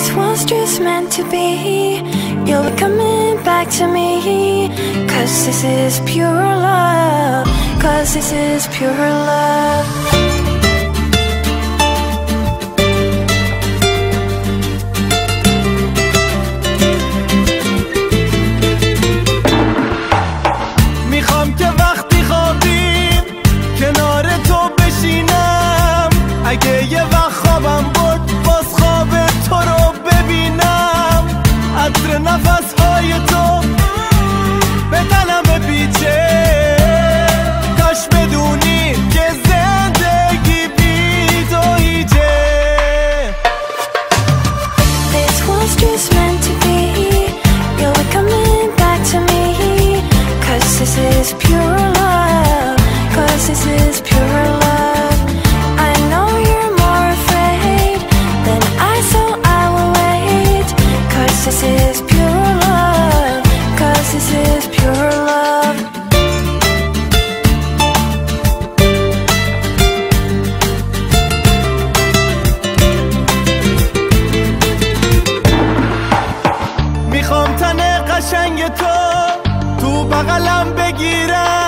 This was just meant to be. You'll be coming back to me. Cause this is pure love. Cause this is pure love عطر نفس های تو به دلم بپیچه کاش بدونی که زندگی بی تو هیچه This was just meant to be You'll be coming back to me Cause this is pure love Cause this is pure love I know you're more afraid than I so I will wait Cause this is pure love Cause this is قشنگ تو تو بغلم بگیرم.